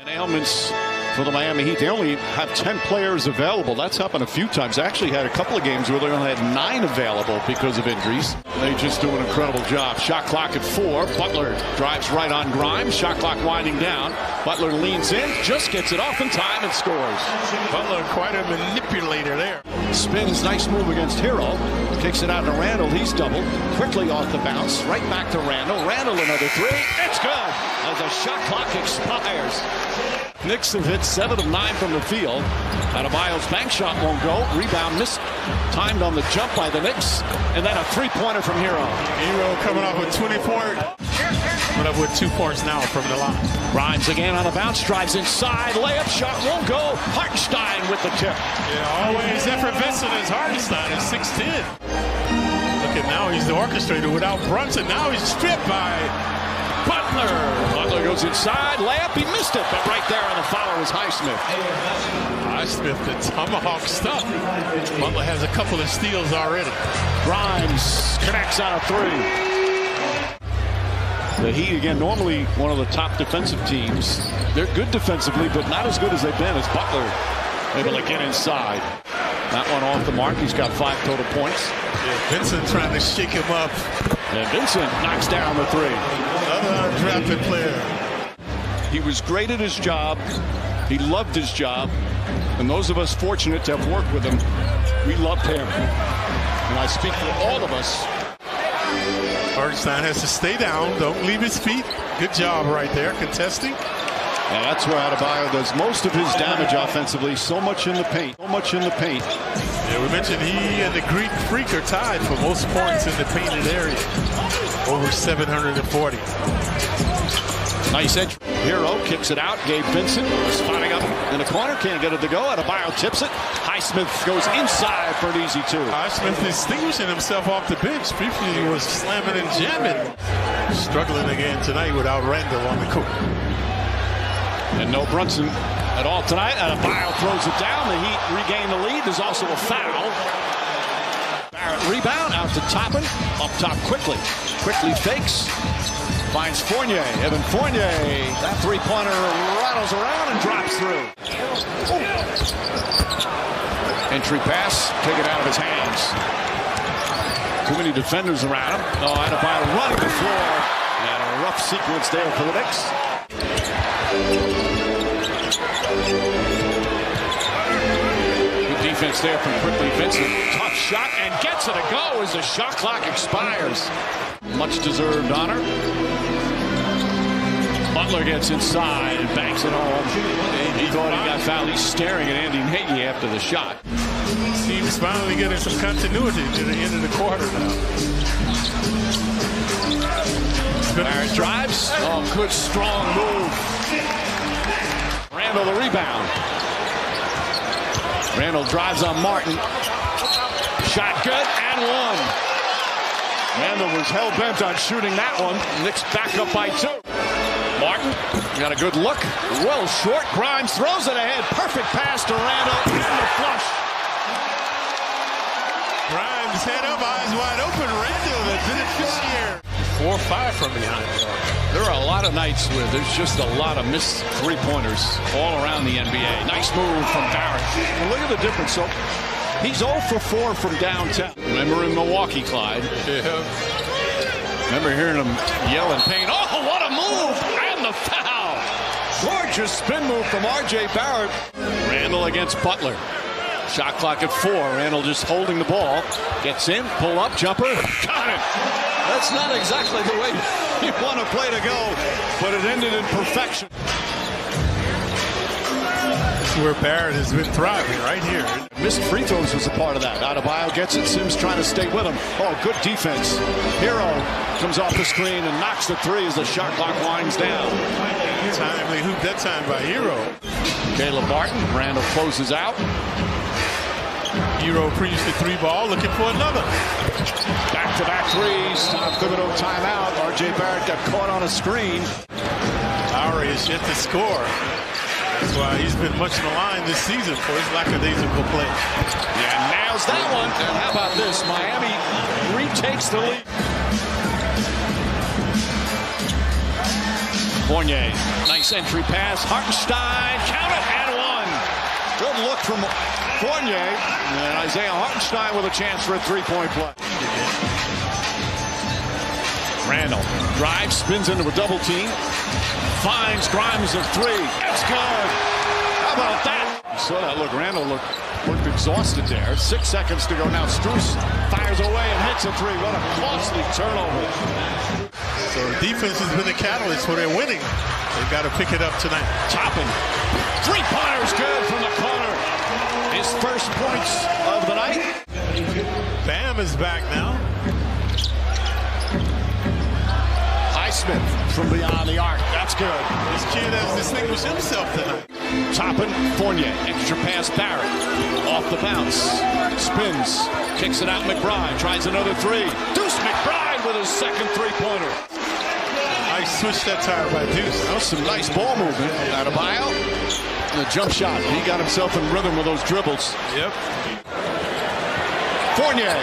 And ailments for the Miami Heat. They only have 10 players available. That's happened a few times. They actually had a couple of games where they only had nine available because of injuries. They just do an incredible job. Shot clock at four. Butler drives right on Grimes. Shot clock winding down. Butler leans in, just gets it off in time and scores. Butler quite a manipulator there. Spins, nice move against Herro. Kicks it out to Randle. He's doubled. Quickly off the bounce. Right back to Randle. Randle another three. It's good as the shot clock expires. Knicks have hit seven of nine from the field. Out of Adebayo's bank shot won't go. Rebound missed. Timed on the jump by the Knicks. And then a three-pointer from Herro. Herro coming up with 24. Coming up with two points now from the line. Grimes again on a bounce. Drives inside. Layup shot won't go. Hartenstein with the tip. Yeah, always effervescent as Hartenstein is 6'10". Look at now he's the orchestrator without Brunson. Now he's stripped by Butler. Butler goes inside. Layup. He missed it. But right there on the follow was Highsmith. Highsmith, the tomahawk stuff. Butler has a couple of steals already. Grimes connects on a three. The Heat, again, normally one of the top defensive teams. They're good defensively, but not as good as they've been as Butler able to get inside. That one off the mark. He's got five total points. Yeah, Vincent trying to shake him up. And Vincent knocks down the three. Another undrafted player. He was great at his job. He loved his job. And those of us fortunate to have worked with him, we loved him. And I speak for all of us Hartenstein has to stay down. Don't leave his feet. Good job right there, contesting. And that's where Adebayo does most of his damage offensively. So much in the paint. So much in the paint. Yeah, we mentioned he and the Greek Freak are tied for most points in the painted area. Over 740. Nice edge. Herro kicks it out. Gabe Vincent spotting up in the corner. Can't get it to go. Adebayo tips it. Highsmith goes inside for an easy two. Highsmith distinguishing himself off the bench. Briefly he was slamming and jamming. Struggling again tonight without Randle on the court. And no Brunson at all tonight. Adebayo throws it down. The Heat regain the lead. There's also a foul. Rebound out to Toppin. Up top Quickley. Quickley fakes. Finds Fournier. Evan Fournier. That three-pointer rattles around and drops through. Oh. Entry pass. Taken out of his hands. Too many defenders around him. Oh, and a Adebayo running the floor. And a rough sequence there for the Knicks. Defense there from Quickley Vincent. Tough shot and gets it to go as the shot clock expires. Much deserved honor. Butler gets inside and banks it home. He thought he got fouled. He's staring at Andy Nagy after the shot. Team's finally getting some continuity to the end of the quarter now. Barrett drives. Oh, good strong move. Randle the rebound. Randle drives on Martin. Shot good and one. Randle was hell bent on shooting that one. Knicks back up by two. Martin got a good look. Well short. Grimes throws it ahead. Perfect pass to Randle And the flush. Grimes head up, eyes wide open. Randle that did it this year. Four or five from behind. There are a lot of nights where there's just a lot of missed three-pointers all around the NBA. Nice move from Barrett. And look at the difference. So he's 0 for 4 from downtown. Remember in Milwaukee, Clyde? Yeah. Remember hearing him yell in pain. Oh, what a move! And the foul! Gorgeous spin move from R.J. Barrett. Randle against Butler. Shot clock at four. Randle just holding the ball. Gets in, pull up, jumper. Got it! That's not exactly the way you want a play to go, but it ended in perfection. This is where Barrett has been thriving, right here. Missed free throws was a part of that. Adebayo gets it. Sims trying to stay with him. Oh, good defense. Herro comes off the screen and knocks the three as the shot clock winds down. Timely hoop that time by Herro. Caleb Martin. Randle closes out. Herro preached the three ball, looking for another. Back-to-back threes. Tom Thibodeau timeout. R.J. Barrett got caught on a screen. Lowry is yet to score. That's why he's been much maligned this season for his lackadaisical play. Yeah, nails that one. And how about this? Miami retakes the lead. Fournier, nice entry pass. Hartenstein, count it, and one. Good look from Fournier. And Isaiah Hartenstein with a chance for a three-point play. Randle drives, spins into a double team. Finds Grimes a three. It's good. How about that? saw that uh, look. Randle looked, looked exhausted there. Six seconds to go now. Strus fires away and hits a three. What a costly turnover. So defense has been the catalyst for their winning. They've got to pick it up tonight. Toppin. Three-pointers good from the corner. His first points of the night. Bam is back now. Highsmith from beyond the arc. That's good. This kid has distinguished himself tonight. Toppin, Fournier, extra pass Barrett. Off the bounce. Spins. Kicks it out McBride. Tries another three. Deuce McBride with his second three-pointer. Nice switch that time by Deuce. That was some nice ball movement. Adebayo. The jump shot. He got himself in rhythm with those dribbles. Yep. Fournier.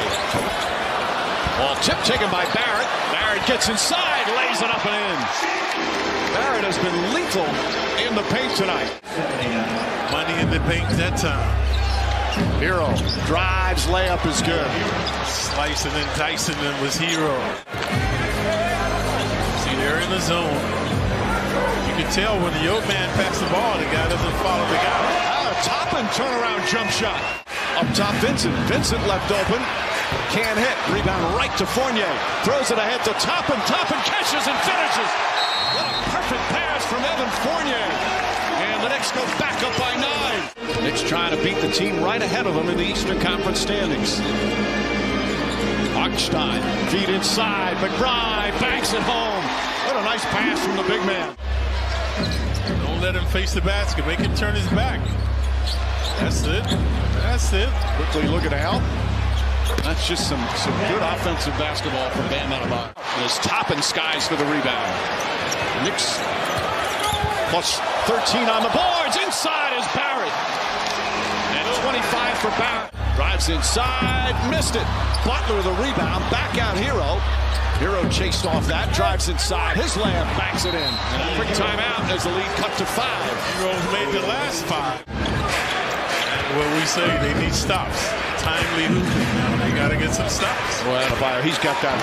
Ball tip taken by Barrett. Barrett gets inside, lays it up and in. Barrett has been lethal in the paint tonight. Money in the paint that time. Herro drives, layup is good. Slicing and dicing them was Herro. The zone. You can tell when the old man passes the ball, the guy doesn't follow the guy. Ah, Toppin turnaround jump shot. Up top, Vincent. Vincent left open. Can't hit. Rebound right to Fournier. Throws it ahead to Toppin. Toppin catches and finishes. What a perfect pass from Evan Fournier. And the Knicks go back up by nine. Knicks trying to beat the team right ahead of them in the Eastern Conference standings. Hartenstein, feet inside. McBride banks it home. Nice pass from the big man. Don't let him face the basket. Make him turn his back. That's it. That's it. Quickly look at Al. That's just some, some good offensive basketball from Bam Adebayo. As Toppin skies for the rebound. Knicks plus 13 on the boards. Inside is Barrett. And 25 for Barrett. Drives inside, missed it. Butler the rebound, back out Herro. Herro chased off that, drives inside. His layup backs it in. And a quick timeout as the lead cut to five. Herro's made the last five. What we say, they need stops. Timely hooping. Now they got to get some stops. Well, Adebayo, he's got that,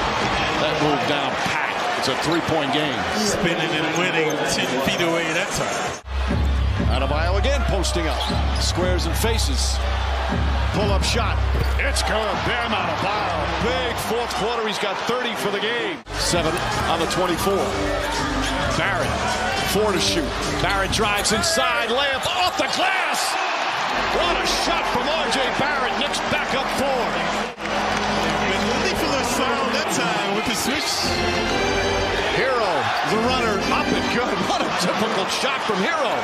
that move down pat. It's a three-point game. Spinning and winning 10 feet away that time. Adebayo again posting up. Squares and faces. Pull-up shot. It's good. Bam Adebayo. Big fourth quarter. He's got 30 for the game. Seven on the 24. Barrett. Four to shoot. Barrett drives inside. Layup off the glass. What a shot from R.J. Barrett. Knicks back up four. Been ridiculous sound that time with the switch. Herro, the runner, up and good. What a difficult shot from Herro.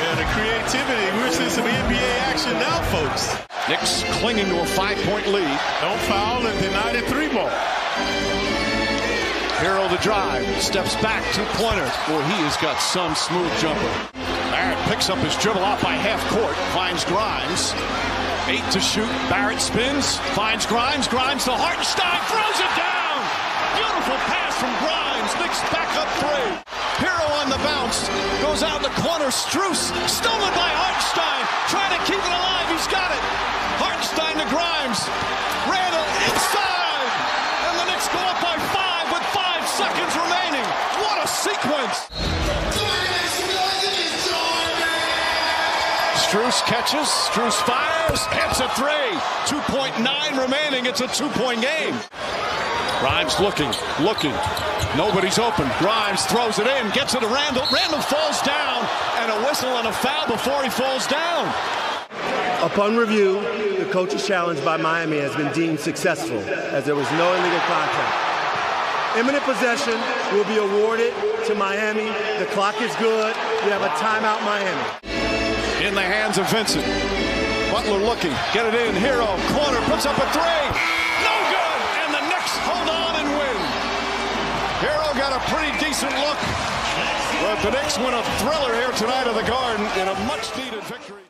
Yeah, the creativity. We're seeing some NBA action now, folks. Knicks clinging to a five-point lead. Don't foul and deny the three ball. Herro the drive, steps back, two-pointer. Boy, he has got some smooth jumper. Barrett picks up his dribble out by half court, finds Grimes. Eight to shoot. Barrett spins, finds Grimes. Grimes to Hartenstein, throws it down. Beautiful pass from Grimes. Knicks back up three. Herro on the bounce, goes out in the corner. Strus stolen by Hartenstein, trying to keep it alive. He's got it. Hartenstein to Grimes. Randle inside, and the Knicks go up by five with five seconds remaining. What a sequence! Strus catches, Strus fires, hits a three. 2.9 remaining. It's a two-point game. Grimes looking, looking. Nobody's open. Grimes throws it in, gets it to Randle. Randle falls down, and a whistle and a foul before he falls down. Upon review, the coach's challenge by Miami has been deemed successful as there was no illegal contact. Imminent possession will be awarded to Miami. The clock is good. We have a timeout, Miami. In the hands of Vincent. Butler looking, get it in. Herro, corner, puts up a three. Pretty decent look, but the Knicks win a thriller here tonight at the Garden in a much-needed victory.